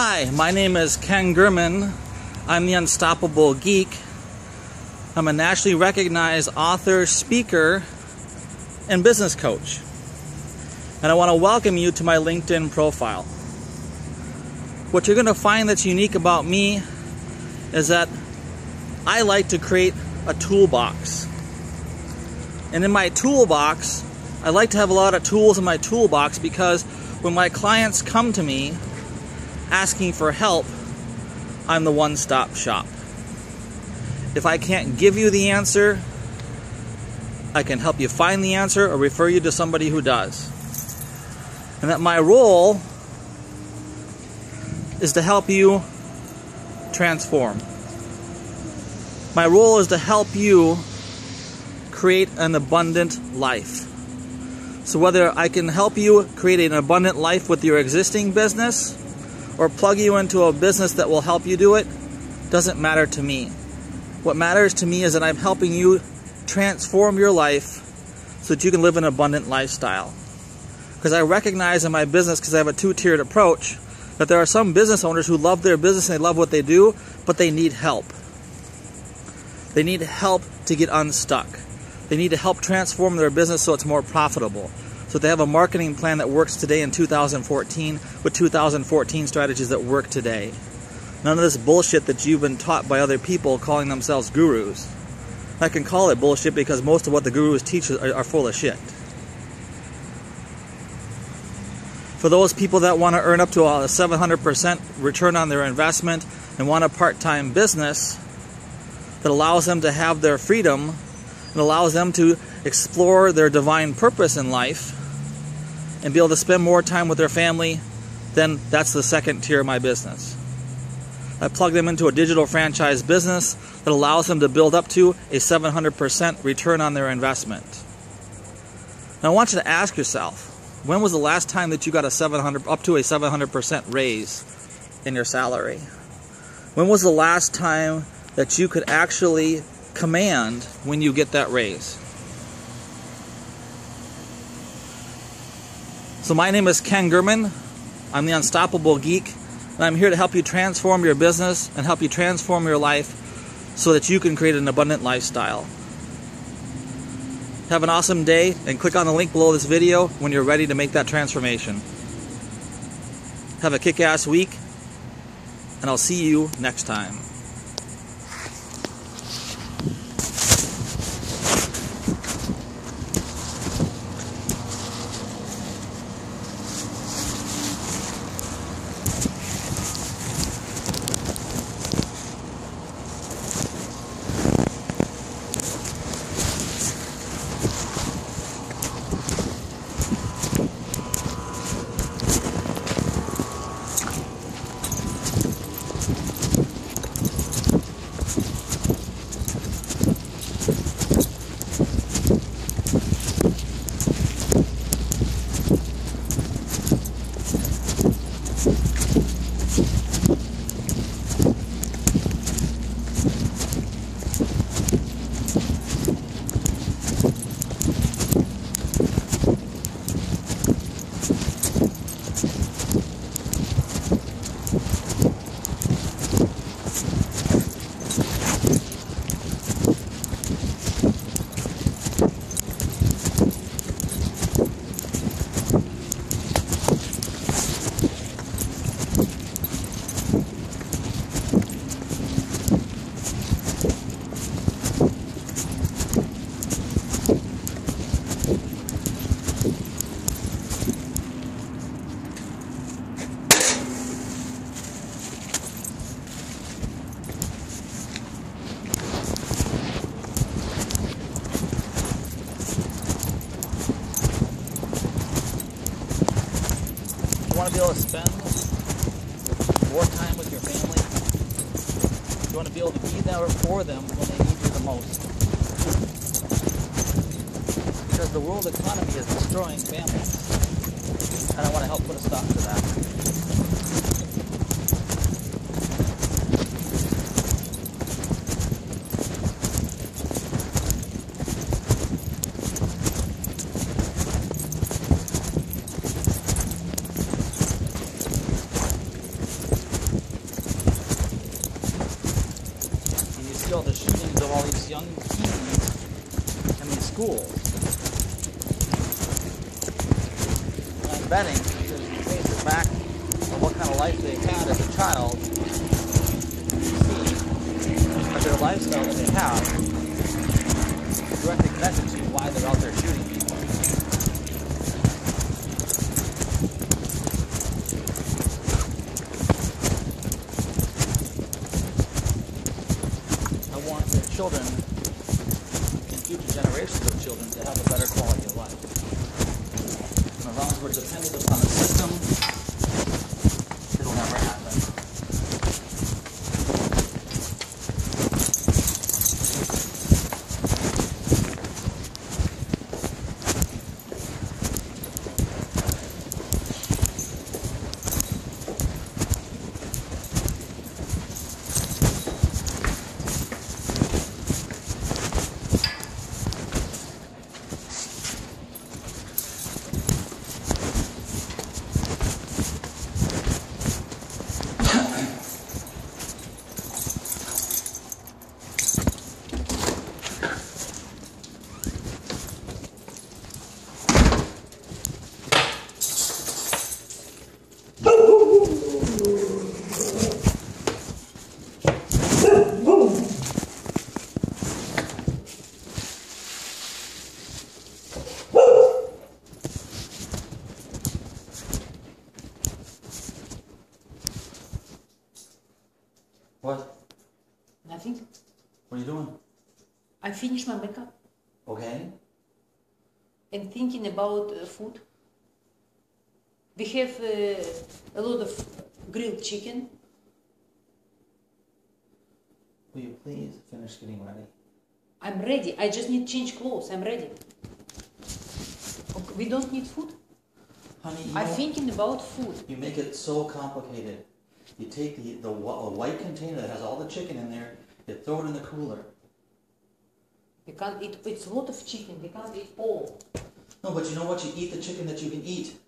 Hi, my name is Ken Germann. I'm the Unstoppable Geek. I'm a nationally recognized author, speaker, and business coach. And I want to welcome you to my LinkedIn profile. What you're going to find that's unique about me is that I like to create a toolbox. And in my toolbox, I like to have a lot of tools in my toolbox because when my clients come to me asking for help, I'm the one stop shop. If I can't give you the answer, I can help you find the answer or refer you to somebody who does. And that my role is to help you transform. My role is to help you create an abundant life. So, whether I can help you create an abundant life with your existing business or plug you into a business that will help you do it, doesn't matter to me. What matters to me is that I'm helping you transform your life so that you can live an abundant lifestyle. Because I recognize in my business, because I have a two tiered approach, that there are some business owners who love their business and they love what they do, but they need help. They need help to get unstuck. They need to help transform their business so it's more profitable. So they have a marketing plan that works today in 2014 with 2014 strategies that work today. None of this bullshit that you've been taught by other people calling themselves gurus. I can call it bullshit because most of what the gurus teach are, are full of shit. For those people that want to earn up to a 700% return on their investment and want a part time business that allows them to have their freedom and allows them to explore their divine purpose in life and be able to spend more time with their family, then that's the second tier of my business. I plug them into a digital franchise business that allows them to build up to a 700% return on their investment. Now I want you to ask yourself, when was the last time that you got a 700 up to a 700% raise in your salary? When was the last time that you could actually command when you get that raise? So my name is Ken Germann. I'm the Unstoppable Geek, and I'm here to help you transform your business and help you transform your life so that you can create an abundant lifestyle. Have an awesome day and click on the link below this video when you're ready to make that transformation. Have a kick ass week, and I'll see you next time. Want to be able to be there for them when they need you the most. Because the world economy is destroying families. And I want to help put a stop to that. of all these young teens in these schools. And I'm betting because you trace it back of what kind of life they had as a child, see their lifestyle that they have directly connected to why they're out there shooting people. I want their children and future generations of children to have a better quality of life. And as long as we're dependent upon the system, it'll never happen. What? Nothing. What are you doing? I finished my makeup Okay. and thinking about uh, food. We have uh, a lot of grilled chicken. Will you please finish getting ready? I'm ready. I just need change clothes. I'm ready. Okay, we don't need food. Honey, you, I'm thinking about food. you make it so complicated. You take the, the a white container that has all the chicken in there, you throw it in the cooler. We can't eat. It's a lot of chicken. We can't eat all. No, but you know what? You eat the chicken that you can eat.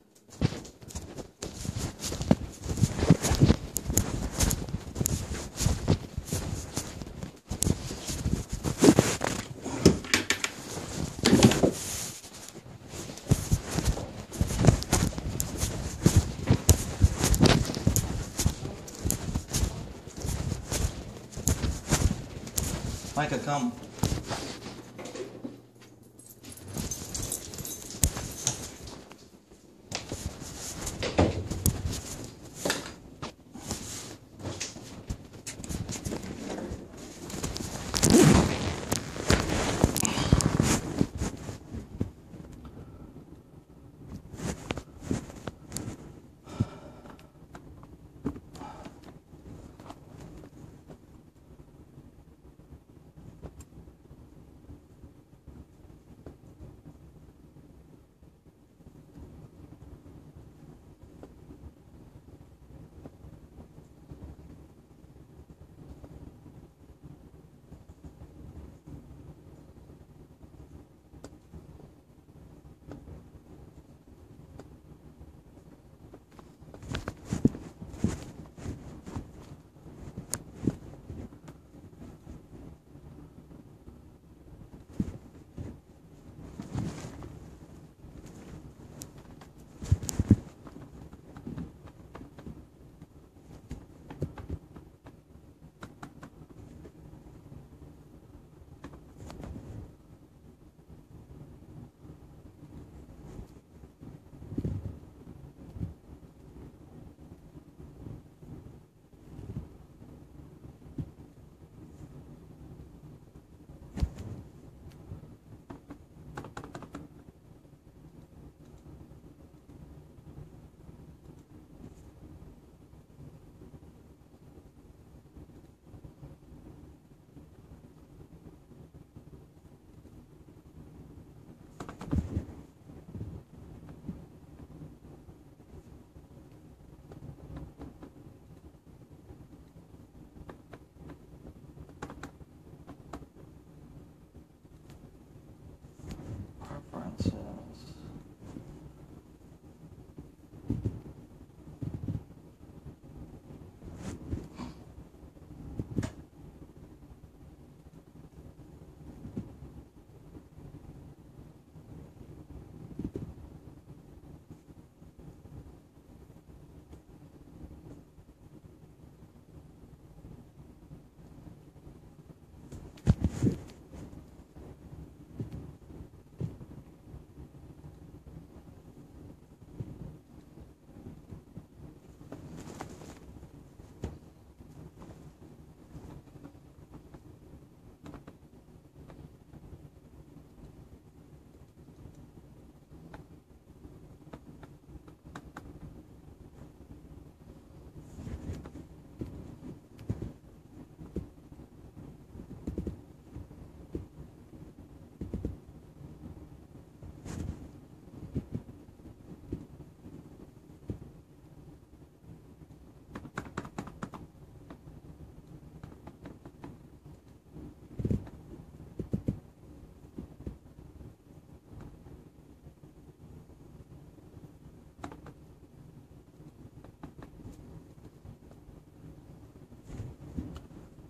Micah, come.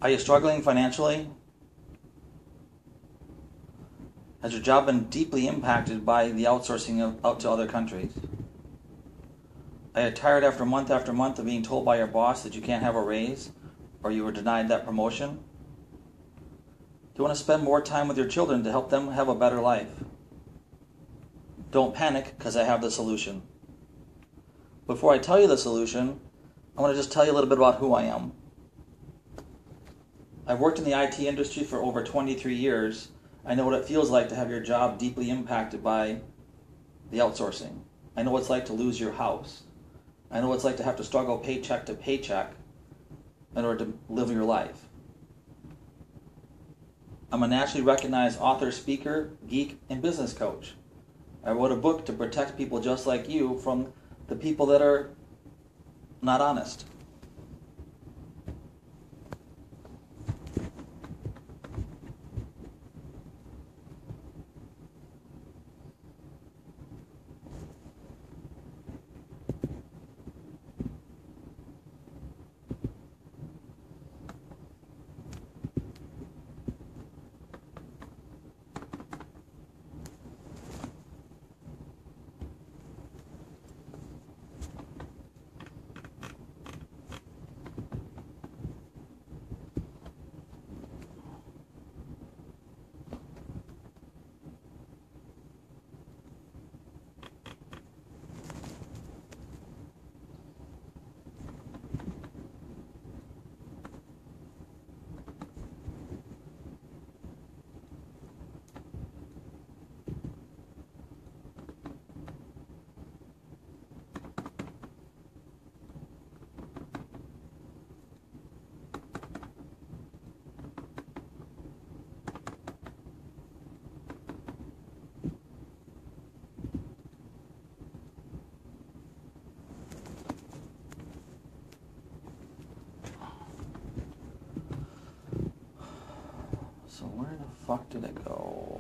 Are you struggling financially? Has your job been deeply impacted by the outsourcing of, out to other countries? Are you tired after month after month of being told by your boss that you can't have a raise or you were denied that promotion? Do you want to spend more time with your children to help them have a better life? Don't panic because I have the solution. Before I tell you the solution, I want to just tell you a little bit about who I am. I've worked in the IT industry for over 23 years I know what it feels like to have your job deeply impacted by the outsourcing. I know what it's like to lose your house. I know what it's like to have to struggle paycheck to paycheck in order to live your life. I'm a nationally recognized author, speaker, geek, and business coach. I wrote a book to protect people just like you from the people that are not honest. So where the fuck did it go?